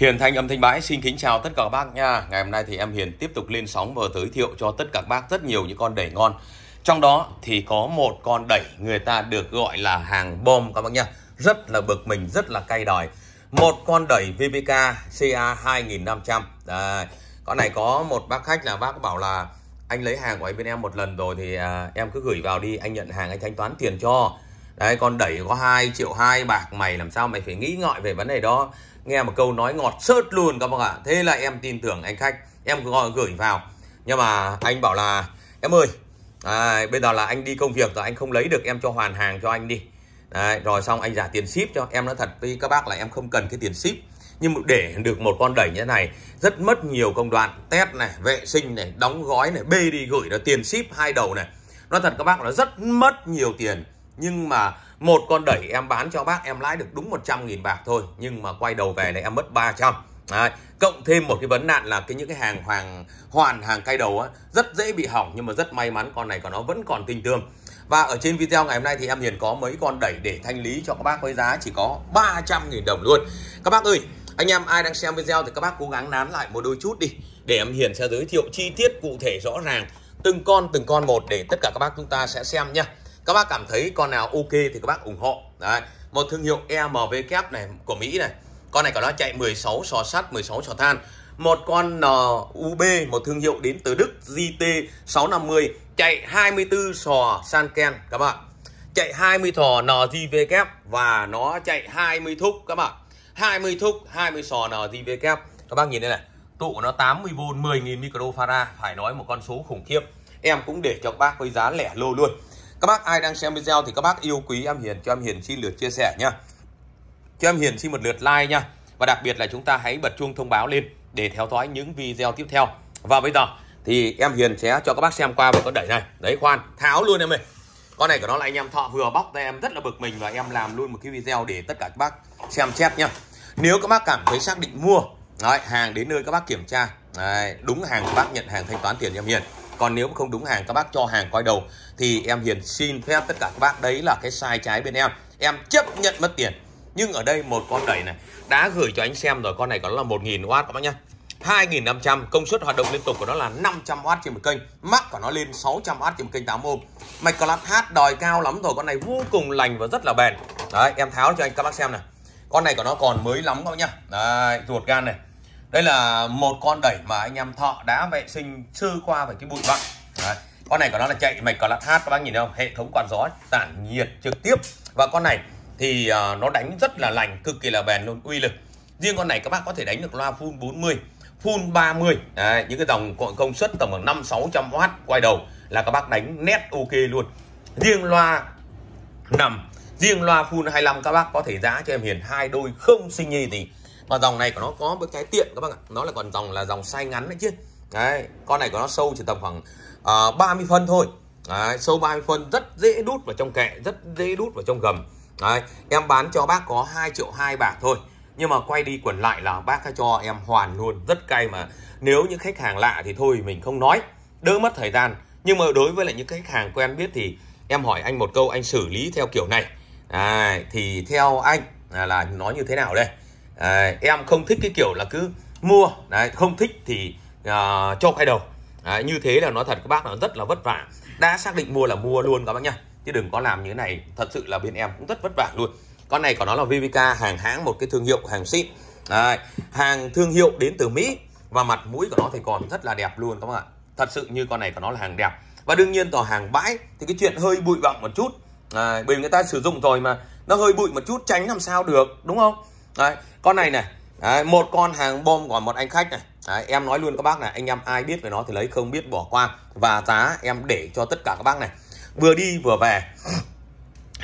Hiền Thanh âm thanh bãi xin kính chào tất cả các bác nha. Ngày hôm nay thì em Hiền tiếp tục lên sóng và giới thiệu cho tất cả các bác rất nhiều những con đẩy ngon. Trong đó thì có một con đẩy người ta được gọi là hàng bom các bác nha. Rất là bực mình, rất là cay đòi. Một con đẩy VPK CA 2500. Đây. Con này có một bác khách là bác bảo là anh lấy hàng của bên em một lần rồi thì à, em cứ gửi vào đi, anh nhận hàng anh thanh toán tiền cho. Đấy con đẩy có 2 triệu hai bạc mày làm sao mày phải nghĩ ngợi về vấn đề đó? Nghe một câu nói ngọt sớt luôn các bác ạ. Thế là em tin tưởng anh khách. Em gọi gửi vào. Nhưng mà anh bảo là em ơi à, bây giờ là anh đi công việc rồi anh không lấy được em cho hoàn hàng cho anh đi. Đấy, rồi xong anh trả tiền ship cho. Em nói thật với các bác là em không cần cái tiền ship. Nhưng để được một con đẩy như thế này rất mất nhiều công đoạn. Test này vệ sinh này đóng gói này bê đi gửi là tiền ship hai đầu này. Nói thật các bác là rất mất nhiều tiền nhưng mà một con đẩy em bán cho bác em lãi được đúng 100.000 bạc thôi. Nhưng mà quay đầu về này em mất 300 Đấy. cộng thêm một cái vấn nạn là cái những cái hàng hoàng, hoàn hàng cay đầu á, rất dễ bị hỏng. Nhưng mà rất may mắn con này của nó vẫn còn tinh tươm và ở trên video ngày hôm nay thì em Hiền có mấy con đẩy để thanh lý cho các bác với giá chỉ có 300.000 đồng luôn. Các bác ơi, anh em ai đang xem video thì các bác cố gắng nán lại một đôi chút đi, để em Hiền sẽ giới thiệu chi tiết cụ thể rõ ràng. Từng con từng con một để tất cả các bác chúng ta sẽ xem nhá các bác cảm thấy con nào ok thì các bác ủng hộ. Đấy, một thương hiệu EMV kép này của Mỹ này. Con này của nó chạy 16 sò sắt 16 sò than. Một con ờ, UB một thương hiệu đến từ Đức GT 650 chạy 24 sò Sanken các bạn chạy 20 thò NGV kép và nó chạy 20 thúc, các bạn 20 thúc 20 sò NGV kép. Các bác nhìn đây này, tụ của nó 80V 10.000 microfarad, phải nói một con số khủng khiếp. Em cũng để cho các bác với giá lẻ lô luôn các bác ai đang xem video thì các bác yêu quý em Hiền cho em Hiền xin lượt chia sẻ nha Cho em Hiền xin một lượt like nha. Và đặc biệt là chúng ta hãy bật chuông thông báo lên để theo dõi những video tiếp theo. Và bây giờ thì em Hiền sẽ cho các bác xem qua một con đẩy này. Đấy khoan, tháo luôn em ơi. Con này của nó là anh em thọ vừa bóc ra em rất là bực mình và em làm luôn một cái video để tất cả các bác xem xét nhá. Nếu các bác cảm thấy xác định mua đấy, hàng đến nơi các bác kiểm tra đấy, đúng hàng các bác nhận hàng thanh toán tiền em Hiền còn nếu không đúng hàng, các bác cho hàng quay đầu, thì em Hiền xin phép tất cả các bác, đấy là cái sai trái bên em. Em chấp nhận mất tiền. Nhưng ở đây một con đẩy này, đã gửi cho anh xem rồi, con này có là 1.000W các bác nhá. 2.500 công suất hoạt động liên tục của nó là 500W trên một kênh, mắc của nó lên 600W trên một kênh 8 ohm mạch class H đòi cao lắm rồi, con này vô cùng lành và rất là bền. Đấy, em tháo cho anh, các bác xem này. Con này của nó còn mới lắm các bác nhá. Đấy, ruột gan này đây là một con đẩy mà anh em thọ đã vệ sinh sơ qua về cái bụi bặm. Con này của nó là chạy mạch lát hát các bác nhìn thấy không? Hệ thống quạt gió tản nhiệt trực tiếp. Và con này thì uh, nó đánh rất là lành cực kỳ là bền luôn uy lực. Riêng con này các bác có thể đánh được loa full 40 full 30 Đấy, những cái dòng công suất tầm khoảng 5 600 w quay đầu là các bác đánh nét ok luôn. Riêng loa nằm riêng loa full 25 các bác có thể giá cho em hiền. Hai đôi không sinh nhi gì và dòng này của nó có một cái tiện các bác ạ. Nó là còn dòng là dòng sai ngắn đấy chứ. Đấy con này của nó sâu chỉ tầm khoảng ờ, uh, 30 phân thôi. Đấy, sâu 30 phân rất dễ đút vào trong kệ rất dễ đút vào trong gầm. Đấy em bán cho bác có 2 triệu hai bạc thôi. Nhưng mà quay đi quẩn lại là bác cho em hoàn luôn. Rất cay mà. Nếu những khách hàng lạ thì thôi mình không nói. Đỡ mất thời gian. Nhưng mà đối với lại những khách hàng quen biết thì em hỏi anh một câu anh xử lý theo kiểu này. À, thì theo anh là, là nói như thế nào đây? À, em không thích cái kiểu là cứ mua đấy không thích thì à, cho quay đầu. Đấy, như thế là nói thật các bác là rất là vất vả. Đã xác định mua là mua luôn các bác nhá. Chứ đừng có làm như thế này thật sự là bên em cũng rất vất vả luôn. Con này của nó là VVK hàng hãng một cái thương hiệu hàng xịn đấy, hàng thương hiệu đến từ Mỹ và mặt mũi của nó thì còn rất là đẹp luôn các bác ạ. Thật sự như con này của nó là hàng đẹp. Và đương nhiên tòa hàng bãi thì cái chuyện hơi bụi bặm một chút. À, bởi người ta sử dụng rồi mà nó hơi bụi một chút tránh làm sao được đúng không? Đấy con này này. Đấy, một con hàng bom của một anh khách này. Đấy, em nói luôn các bác này anh em ai biết về nó thì lấy không biết bỏ qua. Và giá em để cho tất cả các bác này. Vừa đi vừa về.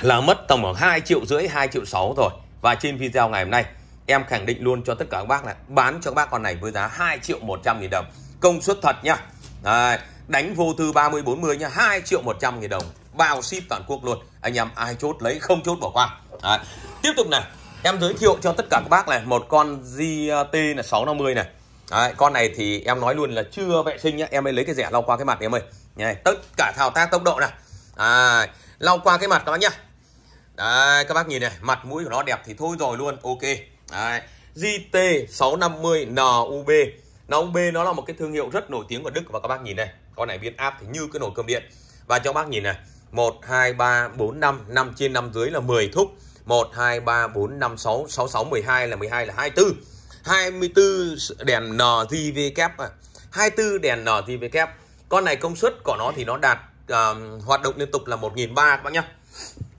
Là mất tầm khoảng 2 triệu rưỡi 2 triệu 6 rồi và trên video ngày hôm nay em khẳng định luôn cho tất cả các bác này bán cho các bác con này với giá 2 triệu 100 nghìn đồng. Công suất thật nhá Đấy, đánh vô tư 30 40 nha. 2 triệu 100 nghìn đồng. Bao ship toàn quốc luôn. Anh em ai chốt lấy không chốt bỏ qua. Đấy. tiếp tục này em giới thiệu cho tất cả các bác này một con GT là 650 này. Đấy, con này thì em nói luôn là chưa vệ sinh nhá em mới lấy cái rẻ lau qua cái mặt em ơi. Nhá, tất cả thao tác tốc độ này. À, lau qua cái mặt các bác nhá. Đấy, các bác nhìn này mặt mũi của nó đẹp thì thôi rồi luôn ok. Đấy. GT 650 NUB NUB nó là một cái thương hiệu rất nổi tiếng của Đức và các bác nhìn này. Con này biến áp thì như cái nồi cơm điện. Và cho bác nhìn này 1 2 3 4 5 5 trên 5 dưới là 10 thúc. 1 2 3 4 5 6 6 6 12 là 12 là 24 24 đèn NJV kép 24 đèn NJV kép con này công suất của nó thì nó đạt uh, hoạt động liên tục là 1.300 các bác nhá.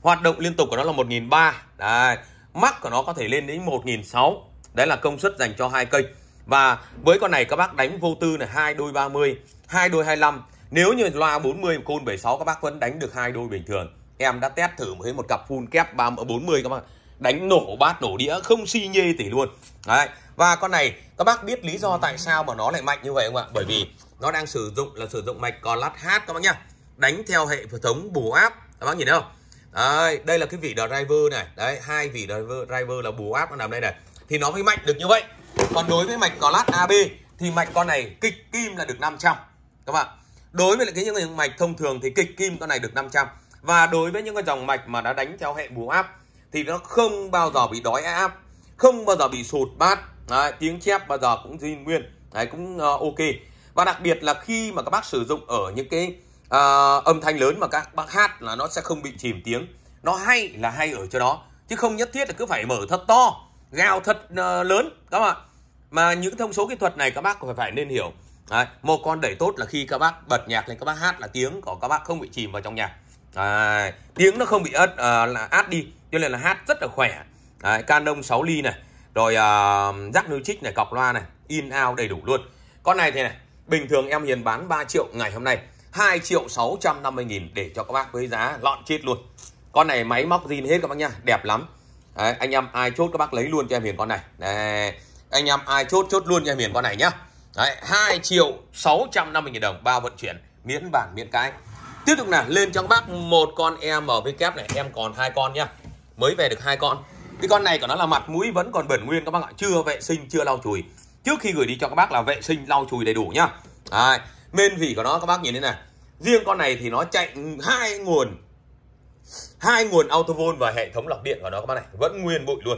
Hoạt động liên tục của nó là 1.300 đấy mắc của nó có thể lên đến 1.600 đấy là công suất dành cho hai cây. Và với con này các bác đánh vô tư là hai đôi 30 hai đôi 25 nếu như loa 40 côn 76 các bác vẫn đánh được hai đôi bình thường em đã test thử với một cặp full kép 30 40 các bạn đánh nổ bát nổ đĩa không si nhê tỉ luôn. Đấy và con này các bác biết lý do tại sao mà nó lại mạnh như vậy không ạ? Bởi vì nó đang sử dụng là sử dụng mạch còn lát hát các bác nhá. Đánh theo hệ thống bù áp các bác nhìn thấy không? Đấy, đây là cái vị driver này. Đấy hai vị driver, driver là bù áp nó nằm đây này. Thì nó mới mạnh được như vậy. Còn đối với mạch có lát AB thì mạch con này kịch kim là được 500 các bạn đối với lại cái những mạch thông thường thì kịch kim con này được 500 và đối với những cái dòng mạch mà đã đánh theo hệ bù áp thì nó không bao giờ bị đói áp không bao giờ bị sụt bát. Đấy, tiếng chép bao giờ cũng zin nguyên. Đấy cũng uh, ok. Và đặc biệt là khi mà các bác sử dụng ở những cái uh, âm thanh lớn mà các bác hát là nó sẽ không bị chìm tiếng. Nó hay là hay ở chỗ đó chứ không nhất thiết là cứ phải mở thật to gào thật uh, lớn các bạn mà những thông số kỹ thuật này các bác phải phải nên hiểu. Đấy, một con đẩy tốt là khi các bác bật nhạc lên các bác hát là tiếng của các bác không bị chìm vào trong nhạc. Đấy, tiếng nó không bị ớt à, là át đi cho nên là hát rất là khỏe. Đấy, Canon 6 ly này rồi uh, rắc nưu trích này cọc loa này in out đầy đủ luôn. Con này thì này bình thường em hiền bán 3 triệu ngày hôm nay 2 triệu 650 nghìn để cho các bác với giá lọn chết luôn. Con này máy móc zin hết các bác nha đẹp lắm. Đấy, anh em ai chốt các bác lấy luôn cho em hiền con này. Đấy, anh em ai chốt chốt luôn cho em hiền con này nhá. Đấy, 2 triệu 650 nghìn đồng bao vận chuyển miễn bản miễn cái tiếp tục nào lên cho các bác một con em ở kép này em còn hai con nhá. Mới về được hai con. Cái con này của nó là mặt mũi vẫn còn bẩn nguyên các bác ạ chưa vệ sinh chưa lau chùi. Trước khi gửi đi cho các bác là vệ sinh lau chùi đầy đủ nhá. Đấy, men vỉ của nó các bác nhìn thế này. Riêng con này thì nó chạy hai nguồn hai nguồn autovol và hệ thống lọc điện của nó các bác này vẫn nguyên bụi luôn.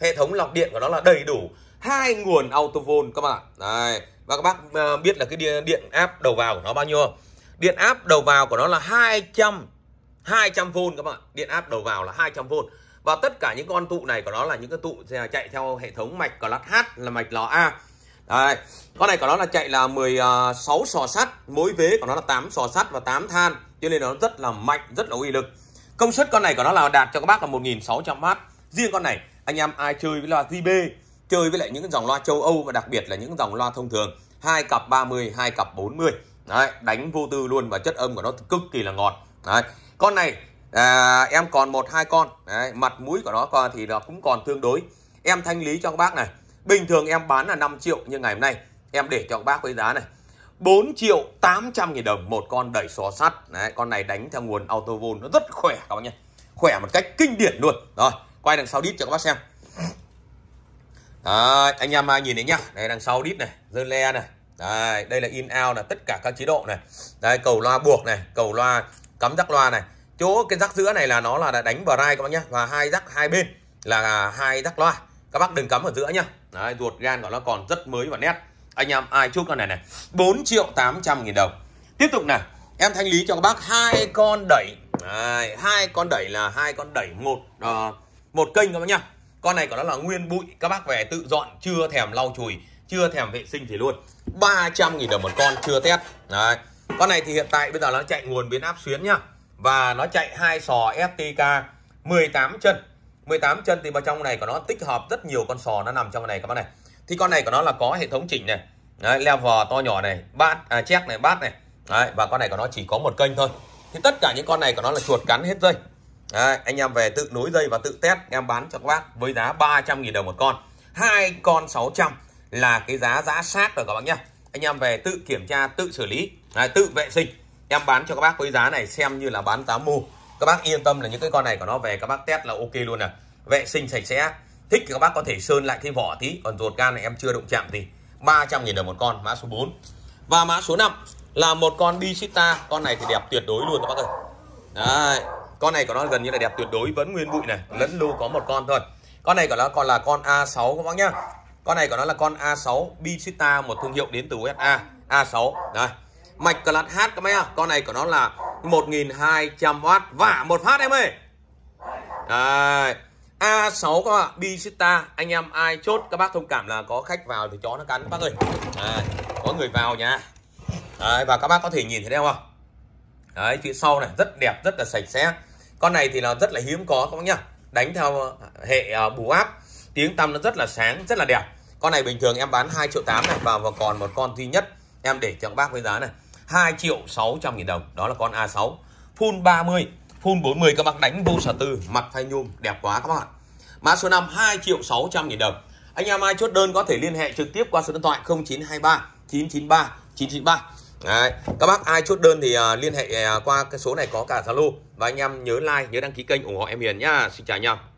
Hệ thống lọc điện của nó là đầy đủ hai nguồn autovol các bạn Đấy. và các bác ờ, biết là cái điện áp đầu vào của nó bao nhiêu điện áp đầu vào của nó là 200 200V các bạn điện áp đầu vào là 200V và tất cả những con tụ này của nó là những cái tụ chạy theo hệ thống mạch lát H là mạch lò A. Đấy. con này của nó là chạy là 16 à, sò sắt, mỗi vế của nó là 8 sò sắt và 8 than cho nên nó rất là mạnh, rất là uy lực công suất con này của nó là đạt cho các bác là 1600W. riêng con này, anh em ai chơi với loa JB chơi với lại những dòng loa châu Âu và đặc biệt là những dòng loa thông thường hai cặp 30 hai cặp 40 đấy đánh vô tư luôn và chất âm của nó cực kỳ là ngọt. Đấy con này à, em còn một hai con. Đấy, mặt mũi của nó còn thì nó cũng còn tương đối. Em thanh lý cho các bác này. Bình thường em bán là 5 triệu nhưng ngày hôm nay em để cho các bác với giá này. 4 triệu 800 nghìn đồng một con đẩy xò sắt. Đấy con này đánh theo nguồn Autovol nó rất khỏe các bác nhé. Khỏe một cách kinh điển luôn. Rồi quay đằng sau đít cho các bác xem. Đấy, anh em nhìn thấy nhá. Đây đằng sau đít này dơ le này đây đây là in out là tất cả các chế độ này. Đây cầu loa buộc này cầu loa cắm rắc loa này. Chỗ cái rắc giữa này là nó là đánh vào rai các bác nhé và hai rắc hai bên là hai rắc loa. Các bác đừng cắm ở giữa nhá. Đấy, ruột gan của nó còn rất mới và nét. Anh em ai chúc con này này 4 triệu 800 nghìn đồng. Tiếp tục này em thanh lý cho các bác hai con đẩy. Đấy, hai con đẩy là hai con đẩy một uh, một kênh các bác nhá. Con này của nó là nguyên bụi các bác về tự dọn chưa thèm lau chùi chưa thèm vệ sinh thì luôn. 300 nghìn đồng một con chưa test. Đấy. Con này thì hiện tại bây giờ nó chạy nguồn biến áp xuyến nhá. Và nó chạy hai sò STK 18 chân. 18 chân thì vào trong này của nó tích hợp rất nhiều con sò nó nằm trong này các bác này. Thì con này của nó là có hệ thống chỉnh này. Đấy, level to nhỏ này bát à, check này bát này. Đấy, và con này của nó chỉ có một kênh thôi. Thì tất cả những con này của nó là chuột cắn hết dây. Đấy, anh em về tự nối dây và tự test em bán cho các bác với giá 300.000 đồng một con. Hai con 600 là cái giá giá sát rồi các bác nhá. Anh em về tự kiểm tra tự xử lý đấy, tự vệ sinh. Em bán cho các bác với giá này xem như là bán tám mù các bác yên tâm là những cái con này của nó về các bác test là ok luôn nè. Vệ sinh sạch sẽ. Thích thì các bác có thể sơn lại cái vỏ tí còn ruột gan này em chưa động chạm gì 300 000 đồng một con mã số 4 và mã số 5 là một con Bichita. con này thì đẹp tuyệt đối luôn các bác ơi. Đấy, con này của nó gần như là đẹp tuyệt đối vẫn nguyên bụi này lẫn lưu có một con thôi. Con này của nó còn là con A6 các bác nhá con này của nó là con A6 Bichita một thương hiệu đến từ USA A6 đây mạch class H các mấy à con này của nó là 1200W và một phát em ơi. Đây A6 các bạn Bichita anh em ai chốt các bác thông cảm là có khách vào thì chó nó cắn các bác ơi. Đây, có người vào nha đấy, và các bác có thể nhìn thấy không? Đấy phía sau này rất đẹp rất là sạch sẽ. Con này thì là rất là hiếm có các bác nhá. Đánh theo hệ à, bù áp. Tiếng tăm nó rất là sáng rất là đẹp con này bình thường em bán 2 triệu 8 này và, và còn một con duy nhất em để cho các bác với giá này. 2 triệu 600 nghìn đồng đó là con A6 full 30 full 40 các bác đánh vô sở tư mặt thay nhôm đẹp quá các bạn mã số 5 2 triệu 600 nghìn đồng. Anh em ai chốt đơn có thể liên hệ trực tiếp qua số điện thoại 0923 993 993 Đấy. các bác ai chốt đơn thì uh, liên hệ uh, qua cái số này có cả Zalo. Và anh em nhớ like nhớ đăng ký kênh ủng hộ em Hiền nhá. Xin chào nhau